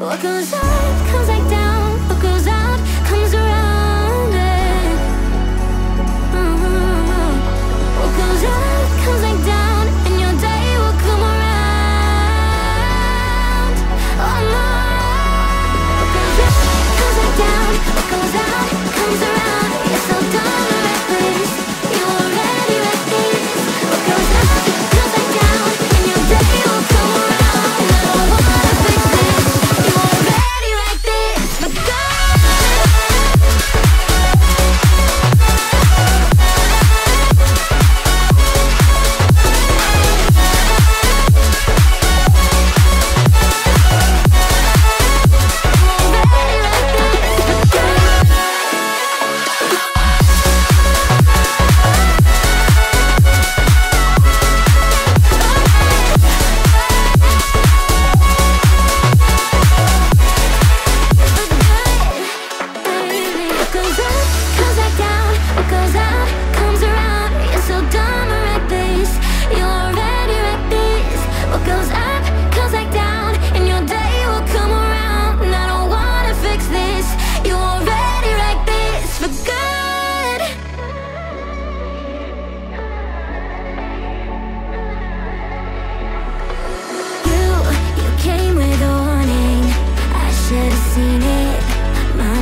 What goes up comes back down. What goes up.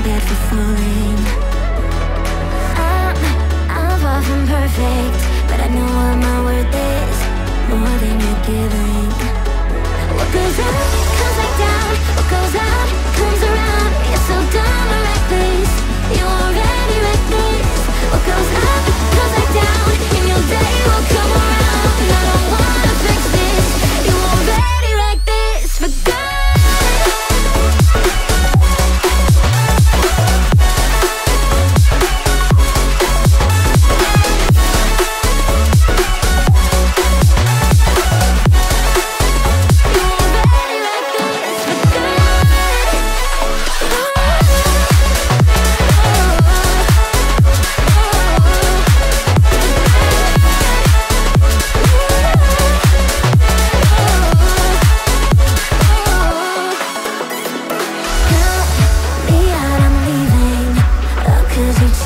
For find.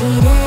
Yeah.